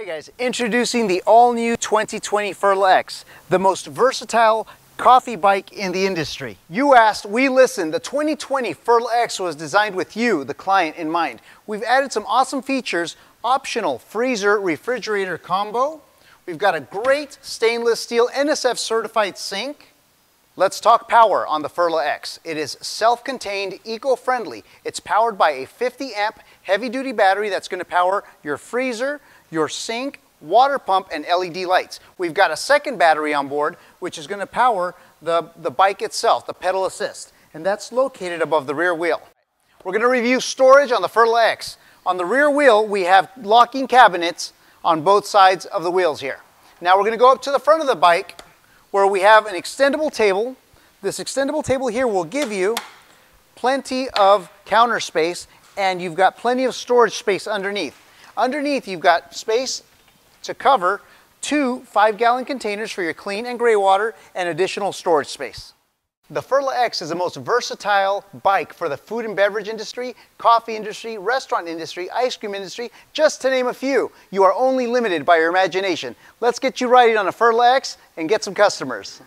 Hey guys, introducing the all-new 2020 Ferla X, the most versatile coffee bike in the industry. You asked, we listened. The 2020 Ferla X was designed with you, the client, in mind. We've added some awesome features, optional freezer refrigerator combo. We've got a great stainless steel NSF certified sink. Let's talk power on the Ferla X. It is self-contained, eco-friendly. It's powered by a 50 amp heavy-duty battery that's going to power your freezer, your sink, water pump, and LED lights. We've got a second battery on board, which is going to power the, the bike itself, the pedal assist, and that's located above the rear wheel. We're going to review storage on the Ferla X. On the rear wheel, we have locking cabinets on both sides of the wheels here. Now we're going to go up to the front of the bike where we have an extendable table. This extendable table here will give you plenty of counter space and you've got plenty of storage space underneath. Underneath, you've got space to cover two five gallon containers for your clean and gray water and additional storage space. The Ferla X is the most versatile bike for the food and beverage industry, coffee industry, restaurant industry, ice cream industry, just to name a few. You are only limited by your imagination. Let's get you riding on a Ferla X and get some customers.